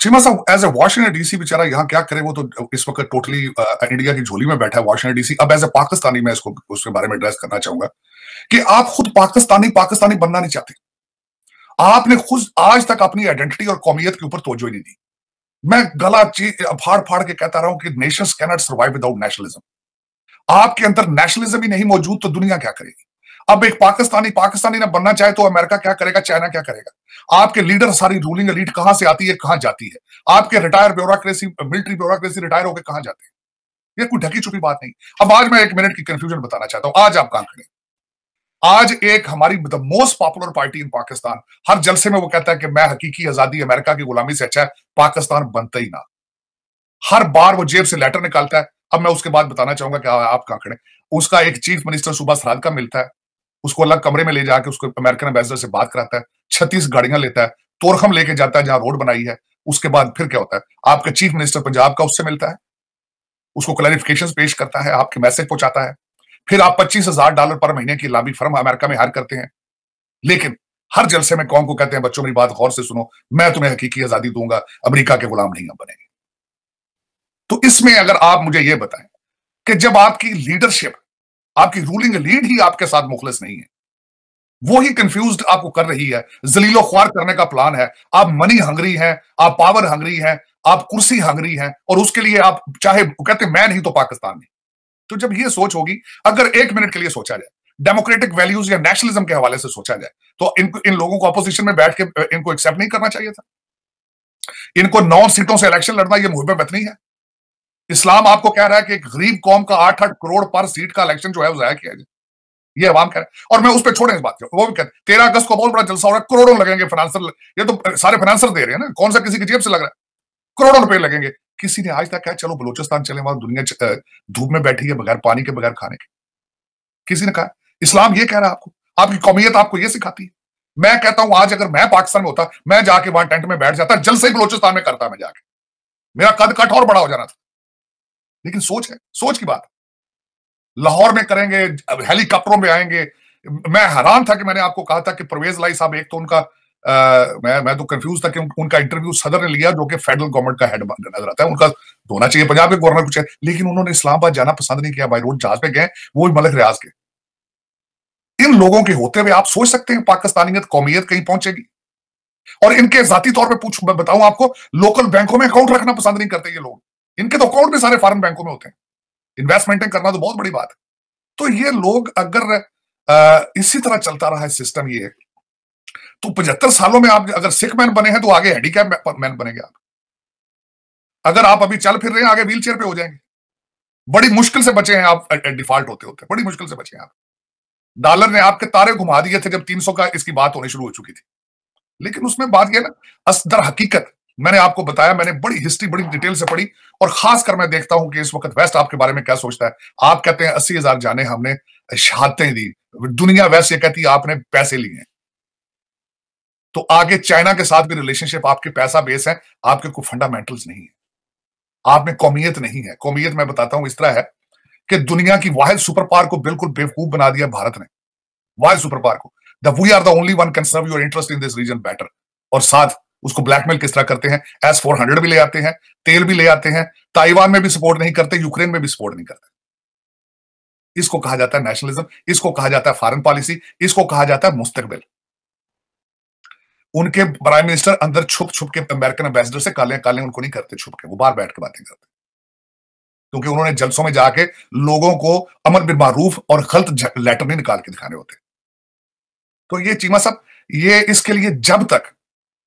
चीमा साहब as A Washington DC बेचारा यहाँ क्या करे? वो तो इस वक्त टोटली इंडिया की झोली में बैठा है वॉशिंगटन डीसी अब एज ए पाकिस्तानी मैं इसको, उसके बारे में एड्रेस करना चाहूँगा कि आप खुद पाकिस्तानी पाकिस्तानी बनना नहीं चाहते। आपने खुद आज तक अपनी आइडेंटिटी और कौमियत के ऊपर तोजो नहीं दी। मैं गला फाड़ फाड़ के कहता रहा हूँ कि nation cannot survive without nationalism आपके अंदर नेशनलिज्म ही नहीं मौजूद तो दुनिया क्या करेगी? अब एक पाकिस्तानी पाकिस्तानी ना बनना चाहे तो अमेरिका क्या करेगा, चाइना क्या करेगा? आपके लीडर सारी रूलिंग एलीट कहाँ से आती है, कहाँ जाती है? आपके retire bureaucracy, military bureaucracy retire होकर कहाँ जाते हैं? ये कोई ढकी छुपी बात नहीं। अब आज मैं एक मिनट की कंफ्यूजन बताना चाहता हूँ। आज आप कहाँ खड़े आज एक हमारी the most popular party in Pakistan, हर जलसे में वो कहता है कि मैं हकीकी आज़ादी अमेरिका की गुलामी से अच्छा है, पाकिस्तान बनता ही ना। हर बार वो जेब से लेटर निकालता है। अब मैं उसके बाद बताना चाहूँगा कि आप कहाँ खड़े उसका एक चीफ मिनिस्टर सुबह सराद का मिलता है। उसको अलग कमरे में ले जाके उसको अमेरिकन एम्बेसडर से बात कराता है, छत्तीस गाड़ियाँ लेता है, तोरखम लेके जाता है, जहाँ रोड बनाई है, उसके बाद फिर क्या होता है? आपका चीफ मिनिस्टर पंजाब का उससे मिलता है, उसको क्लैरिफिकेशन पेश करता है, आपके मैसेज पहुंचाता है। फिर आप पच्चीस हज़ार डॉलर पर महीने की लाबी फर्म अमेरिका में हायर करते हैं। लेकिन हर जलसे में कौन को कहते हैं, बच्चों मेरी बात गौर से सुनो, मैं तुम्हें हकीकी आज़ादी दूँगा, अमेरिका के गुलाम नहीं बनेंगे। तो इसमें अगर आप मुझे यह बताएँ कि जब आपकी लीडरशिप आपकी रूलिंग लीड ही आपके साथ मुखलिस नहीं है। वो ही कंफ्यूज आपको कर रही है। जलीलो ख्वार करने का प्लान है। आप मनी हंगरी हैं, आप पावर हंगरी हैं, आप कुर्सी हंगरी हैं, और उसके लिए आप, चाहे कहते मैं नहीं तो पाकिस्तान नहीं तो जब ये सोच होगी, अगर एक मिनट के लिए सोचा जाए डेमोक्रेटिक वैल्यूज़ या नेशनलिज्म के हवाले से सोचा जाए तो इन इन लोगों को अपोजिशन में बैठ के इनको एक्सेप्ट नहीं करना चाहिए था। इनको नौ सीटों से इलेक्शन लड़ना यह मुहिब वतनी है। इस्लाम आपको कह रहा है कि गरीब कौम का आठ आठ करोड़ पर सीट का इलेक्शन जो है वो जाया किया जाए। ये अवाम कह रहे हैं। और मैं उस पर छोड़े इस बात को। वो भी कहते तेरह अगस्त को बहुत बड़ा जलसा हो रहा है, करोड़ों लगेंगे फाइनेंसर ये तो सारे फाइनेंसर दे रहे हैं ना। कौन सा किसी की जेब से लग रहा है? करोड़ों रुपए लगेंगे। किसी ने आज तक कहा, चलो बलोचिस्तान चले, वहाँ दुनिया धूप में बैठी है, बगैर पानी के, बगैर खाने के। किसी ने कहा, इस्लाम ये कह रहा है आपको, आपकी कौमियत आपको ये सिखाती है। मैं कहता हूँ, आज अगर मैं पाकिस्तान में होता, मैं जाके वहाँ टेंट में बैठ जाता जल से ही बलोचिस्तान में करता मैं जाके। मेरा कद कट और बड़ा हो जाना था। लेकिन सोच है सोच की बात। लाहौर में करेंगे हेलीकॉप्टरों में आएँगे। मैं हैरान था कि मैंने आपको कहा था कि परवेज लाई साहब एक तो उनका आ, मैं मैं तो कंफ्यूज था कि उन, उनका इंटरव्यू सदर ने लिया जो कि फेडरल गवर्नमेंट का हेड नज़र आता है। उनका होना चाहिए पंजाब के गवर्नर कुछ है लेकिन उन्होंने इस्लामाबाद जाना पसंद नहीं किया। बाई रोड जहाज़ पे गए वो भी मलिक रियाज के। इन लोगों के होते हुए आप सोच सकते हैं पाकिस्तानियत कौमियत कहीं पहुंचेगी? और इनके जाती तौर पर पूछ मैं बताऊँ आपको लोकल बैंकों में अकाउंट रखना पसंद नहीं करते ये लोग। इनके तो अकाउंट भी सारे फॉरन बैंकों में होते हैं। इन्वेस्टमेंट करना तो बहुत बड़ी बात है। तो ये लोग अगर इसी तरह चलता रहा है सिस्टम ये तो पचहत्तर सालों में आप अगर सिख मैन बने हैं तो आगे हैंडीकैप मैन बनेंगे आप। अगर आप अभी चल फिर रहे हैं, आगे व्हील चेयर पे हो जाएँगे। बड़ी मुश्किल से बचे हैं आप डिफ़ॉल्ट होते होते। बड़ी मुश्किल से बचे हैं आप। डॉलर ने आपके तारे घुमा दिए थे जब 300 का इसकी बात होनी शुरू हो चुकी थी। लेकिन उसमें बात यह ना असदर हकीकत मैंने आपको बताया, मैंने बड़ी हिस्ट्री बड़ी डिटेल से पढ़ी और खासकर मैं देखता हूँ कि इस वक्त वेस्ट आपके बारे में क्या सोचता है। आप कहते हैं, अस्सी हज़ार जाने हमने शहादतें दी। दुनिया वैसे कहती है, आपने पैसे लिए तो आगे चाइना के साथ भी रिलेशनशिप आपके पैसा बेस है, आपके कोई फंडामेंटल्स नहीं है। आप में कौमियत नहीं है। कौमियत मैं बताता हूँ इस तरह है कि दुनिया की वाहिद सुपर पावर को बिल्कुल बेवकूफ़ बना दिया भारत ने। वाहिद सुपर पावर को। The we are the only one can serve your interest in this region better और साथ उसको ब्लैकमेल किस तरह करते हैं? एस फोर हंड्रेड भी ले आते हैं, तेल भी ले आते हैं, ताइवान में भी सपोर्ट नहीं करते, यूक्रेन में भी सपोर्ट नहीं करते। इसको कहा जाता है नेशनलिज्म इसको कहा जाता है फॉरेन पॉलिसी इसको कहा जाता है मुस्तकबिल। उनके प्राइम मिनिस्टर अंदर छुप छुप के अमेरिकन एम्बेसडर से काले काले उनको नहीं करते, छुप के, वो बाहर बैठ के बातें करते क्योंकि उन्होंने जलसों में जाके लोगों को अमर बिन मारूफ और गलत लेटर नहीं निकाल के दिखाने होते। तो ये चीमा साहब, ये इसके लिए जब तक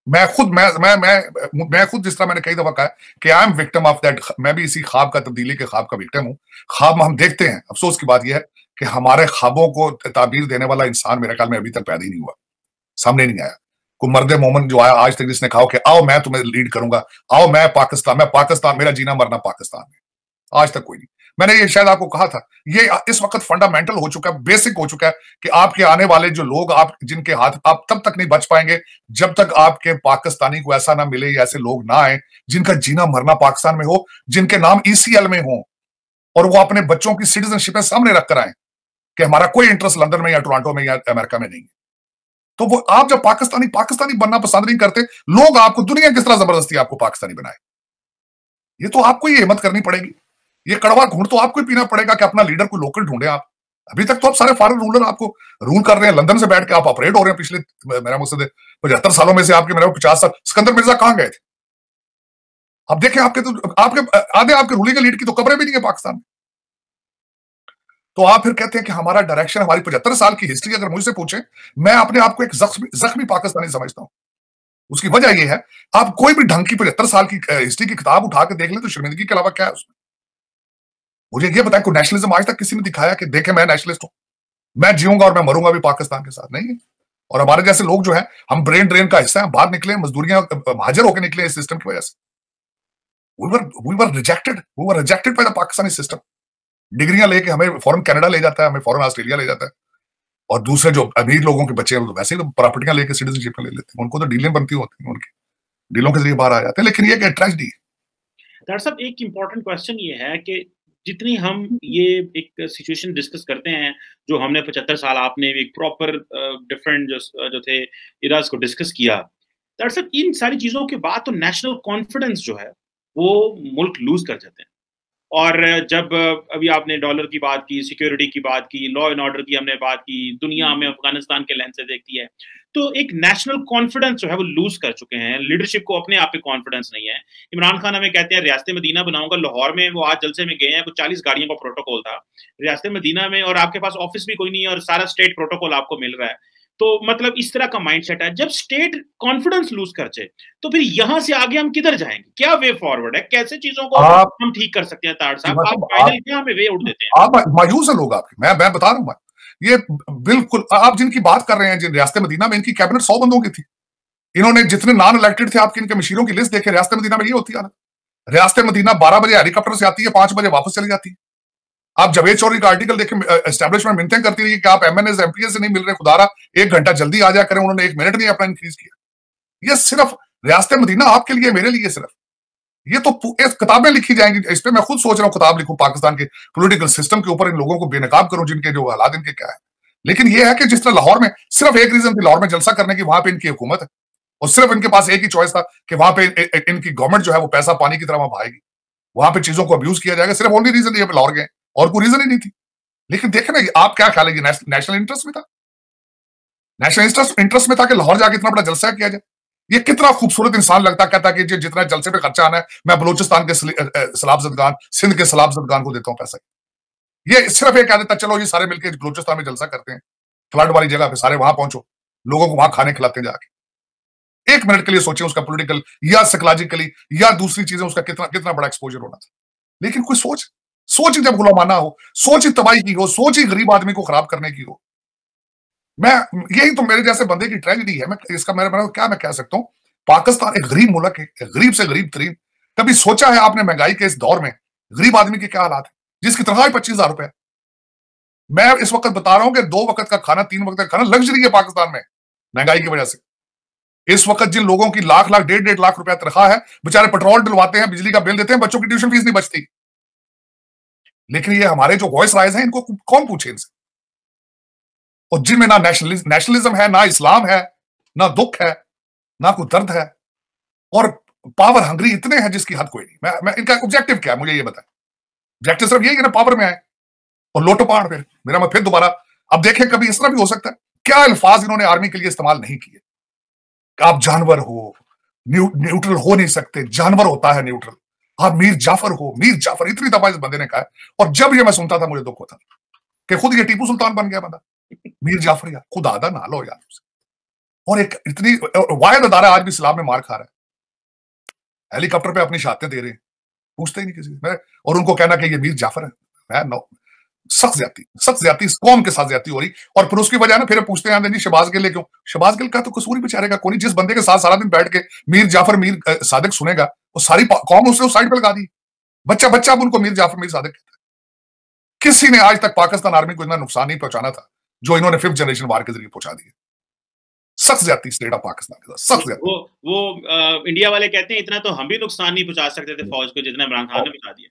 मैं खुद, मैं मैं मैं मैं खुद जिस तरह मैंने कई दफ़ा कहा कि I am victim of that मैं भी इसी ख्वाब का, तब्दीली के ख्वाब का विक्टिम हूँ। ख्वाब हम देखते हैं। अफसोस की बात यह है कि हमारे ख्वाबों को ताबीर देने वाला इंसान मेरे ख्याल में अभी तक पैदा ही नहीं हुआ। सामने नहीं आया। कोई मर्द मोमन जो आया आज तक जिसने कहा कि आओ मैं तुम्हें लीड करूँगा, आओ मैं पाकिस्तान मैं पाकिस्तान, मेरा जीना मरना पाकिस्तान में आज तक कोई नहीं। मैंने ये शायद आपको कहा था, ये इस वक्त फंडामेंटल हो चुका है बेसिक हो चुका है कि आपके आने वाले जो लोग, आप, जिनके हाथ, आप तब तक नहीं बच पाएँगे जब तक आपके पाकिस्तानी को ऐसा ना मिले या ऐसे लोग ना आए जिनका जीना मरना पाकिस्तान में हो, जिनके नाम ईसीएल में हो और वो अपने बच्चों की सिटीजनशिप सामने रखकर आए कि हमारा कोई इंटरेस्ट लंदन में या टोरंटो में या अमेरिका में नहीं है। तो वो, आप जब पाकिस्तानी पाकिस्तानी बनना पसंद नहीं करते, लोग आपको दुनिया किस तरह ज़बरदस्ती आपको पाकिस्तानी बनाए? ये तो आपको ये हिम्मत करनी पड़ेगी। ये कड़वा घूट तो आपको ही पीना पड़ेगा कि अपना लीडर को लोकल ढूंढे आप। अभी तक तो आप सारे फॉरन रूलर आपको रूल कर रहे हैं, लंदन से बैठ के आप ऑपरेट हो रहे हैं पिछले मेरा मकसद पचहत्तर सालों में से आपके, मेरा पचास साल, सिकंदर मिर्ज़ा कहाँ गए थे? अब देखें, आपके तो आपके आधे आपके रूलिंग लीड की तो कब्रें भी नहीं है पाकिस्तान में। तो आप फिर कहते हैं कि हमारा डायरेक्शन हमारी पचहत्तर साल की हिस्ट्री अगर मुझसे पूछे, मैं अपने आप को एक जख्मी जख्मी पाकिस्तानी समझता हूँ। उसकी वजह यह है, आप कोई भी ढंग की पचहत्तर साल की हिस्ट्री की किताब उठा के देख ले तो शर्मिंदगी के अलावा क्या है उसमें? मुझे ये बताएँ, कोई नेशनलिज्म आज तक किसी ने दिखाया कि देखे मैं नेशनलिस्ट हूँ? मैं जीऊँगा और मैं मरूँगा भी पाकिस्तान के साथ, नहीं। और हमारे जैसे लोग जो है, हम ब्रेन ड्रेन का हिस्सा है, बाहर निकले, मजदूरियाँ हाजिर होकर निकले इस सिस्टम की वजह से। We were we were rejected. We डिग्रियाँ लेके हमें फॉरन कनाडा ले जाता है, हमें फॉरन ऑस्ट्रेलिया ले जाता है। और दूसरे जो अमीर लोगों के बच्चे हैं तो वैसे ही तो प्रॉपर्टियाँ लेके सिटीजनशिप ले लेते हैं। उनको तो डीलें बनती होती हैं उनकी। डीलों के ज़रिए बाहर आ जाते हैं। लेकिन ये एक ट्रेजिडी है। डॉक्टर साहब एक इम्पोर्टेंट क्वेश्चन ये है कि जितनी हम ये एक सिचुएशन डिस्कस करते हैं, जो हमने पचहत्तर साल आपने एक प्रॉपर डिफरेंट जो जो थे, इराज को डिस्कस किया। दरअसल इन सारी चीज़ों के बाद तो नेशनल कॉन्फिडेंस जो है, वो मुल्क लूज कर जाते हैं। और जब अभी आपने डॉलर की बात की सिक्योरिटी की बात की लॉ एंड ऑर्डर की हमने बात की दुनिया में अफ़गानिस्तान के लेंस से देखती है तो एक नेशनल कॉन्फिडेंस जो है वो लूज कर चुके हैं। लीडरशिप को अपने आप पे कॉन्फिडेंस नहीं है। इमरान खान हमें कहते हैं रियासत मदीना बनाऊँगा लाहौर में वो आज जलसे में गए हैं कुछ चालीस गाड़ियों का प्रोटोकॉल था। रियासत मदीना में और आपके पास ऑफ़िस भी कोई नहीं है और सारा स्टेट प्रोटोकॉल आपको मिल रहा है। तो मतलब इस तरह का माइंडसेट है। जब स्टेट कॉन्फिडेंस लूज कर जाए तो फिर यहाँ से आगे हम किधर जाएँगे? क्या वे फॉरवर्ड है? कैसे चीज़ों को आप, हम ठीक कर सकते हैं तार साहब? आप फाइनल क्या हमें वे उठ देते हैं? आप मायूस है लोग आपके। मैं मैं बता रहा हूँ ये बिल्कुल आप जिनकी बात कर रहे हैं जिन रियासत मदीना में इनकी कैबिनेट सौ बंदों की थी। इन्होंने जितने नॉन इलेक्टेड थे आपके इनके मशीरों की लिस्ट देखे रियासत मदीना में ये होती है रियासत मदीना बारह बजे हेलीकॉप्टर से आती है पाँच बजे वापस चली जाती है। आप जवेद चौधरी का आर्टिकल देखें एस्टेब्लिशमेंट मिलते करती रही कि आप एम एमएनएस एमपीएस से नहीं मिल रहे, खुदारा, एक घंटा जल्दी आ जा करें, उन्होंने एक मिनट नहीं अपना इंक्रीज किया। ये सिर्फ़ रियासत मदीना आपके लिए, मेरे लिए सिर्फ़। ये तो किताबें लिखी जाएँगी, इस पर मैं खुद सोच रहा हूँ, किताब लिखूं, पाकिस्तान के पोलिटिकल सिस्टम के ऊपर इन लोगों को बेनकाब करूँ, जिनके जो हालात, इनके क्या है। लेकिन ये है कि जिस तरह लाहौर में, सिर्फ़ एक रीजन थी, लाहौर में जलसा करने की, वहाँ पे इनकी हुकूमत है। और सिर्फ़ इनके पास एक ही चॉइस था कि वहाँ पे इनकी गवर्नमेंट जो है, वो पैसा पानी की तरह वहाँ भाएगी वहाँ पे चीज़ों को अब्यूज किया जाएगा, सिर्फ़ ओनली रीजन ये लाहौर गए और कोई रीजन ही नहीं थी। लेकिन देखे ना, आप क्या ख्याल है नेशनल इंटरेस्ट में था? नेशनल इंटरेस्ट इंटरेस्ट में था कि लाहौर जाके इतना बड़ा जलसा किया जाए? ये कितना खूबसूरत इंसान लगता, कहता कि जितना जलसे पे खर्चा आना है, मैं बलोचिस्तान के सलाब जदगान, सिंध के सलाब जदगान को देता हूँ पैसा। ये सिर्फ़ ये कह देता चलो ये सारे मिलकर बलोचिस्तान में जलसा करते हैं। फ्लड वाली जगह पे सारे वहाँ पहुंचो, लोगों को वहाँ खाने खिलाते हैं जाके। एक मिनट के लिए सोचे उसका पोलिटिकल या साइकोलॉजिकली या दूसरी चीज़ें, उसका कितना कितना बड़ा एक्सपोजर होना था। लेकिन कोई सोच सोच जब गुलामाना हो, सोच ही तबाही की हो, सोच ही गरीब आदमी को खराब करने की हो। मैं, यही तो मेरे जैसे बंदे की ट्रेजिडी है। मैं, इसका मेरा मेरा, क्या मैं कह सकता हूँ? पाकिस्तान एक गरीब मुल्क है गरीब से गरीब तरीन। कभी सोचा है आपने महँगाई के इस दौर में? गरीब आदमी के क्या हालात है? जिसकी तनख्वाह पच्चीस हज़ार रुपए मैं इस वक्त बता रहा हूँ कि दो वक्त का खाना, तीन वक्त का खाना लग्जरी है पाकिस्तान में, महँगाई की वजह से। इस वक्त जिन लोगों की लाख लाख, डेढ़ डेढ़ लाख रुपया तनख्वाह है, बेचारे पेट्रोल डलवाते हैं, बिजली का बिल देते हैं, बच्चों की ट्यूशन फ़ीस नहीं बचती। लेकिन ये हमारे जो वॉइस राइज हैं इनको कौन पूछे इनसे? और जिनमें ना नेशनलिज्म नेशनलिज्म है ना इस्लाम है ना दुख है ना कोई दर्द है और पावर हंगरी इतने हैं जिसकी हद कोई नहीं। मैं, मैं इनका ऑब्जेक्टिव क्या है? मुझे ये बताएँ। ऑब्जेक्टिव सिर्फ़ यही ना पावर में आए और लोटो पाड़ फिर मेरा मैं फिर दोबारा अब देखें कभी इस तरह भी हो सकता है। क्या अल्फाज इन्होंने आर्मी के लिए इस्तेमाल नहीं किए? आप जानवर हो न्यू, न्यूट्रल हो नहीं सकते जानवर होता है न्यूट्रल आप मीर जाफ़र हो, मीर जाफ़र, इतनी दफ़ा इस बंदे ने कहा और जब ये मैं सुनता था, मुझे दुख होता कि खुद ये टीपू सुल्तान बन गया बंदा। मीर जाफ़र यार, खुद आदा ना लो यार और एक इतनी वायद अदारा आज भी इस्लाम में मार खा रहा है। हेलीकॉप्टर पे अपनी शातें दे रहे हैं। पूछते ही नहीं किसी और उनको कहना कि ये मीर जाफ़र है नो, सख्त ज़्यादा सख्त ज़्यादा कौम के साथ ज़्यादा हो रही। और फिर उसकी वजह ना, फिर पूछते हैं जी शबाज गिल क्यों? शबाज गिल का तो कसूर ही बेचारे का कोई जिस बंदे के साथ सारा दिन बैठ के मीर जाफ़र, मीर सादक सुनेगा। वो सारी कौम उसने उस साइड पर लगा दी। बच्चा बच्चा अब उनको मीर जाफ़र मीर सादिक कहता है। किसी ने आज तक पाकिस्तान आर्मी को इतना नुकसान नहीं पहुंचाना था जो इन्होंने फिफ्थ जनरेशन वार के ज़रिए पहुँचा दिया सख्त ज़्यादा स्टेट ऑफ़ पाकिस्तान के साथ सख्त वो वो आ, इंडिया वाले कहते हैं इतना तो हम भी नुकसान नहीं पहुँचा सकते थे फौज को जितना इमरान खान ने बता दिया।